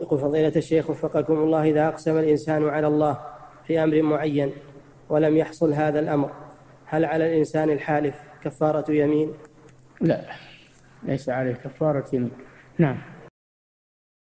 يقول فضيلة الشيخ وفقكم الله إذا أقسم الإنسان على الله في أمر معين ولم يحصل هذا الأمر هل على الإنسان الحالف كفارة يمين؟ لا ليس عليه كفارة يمين نعم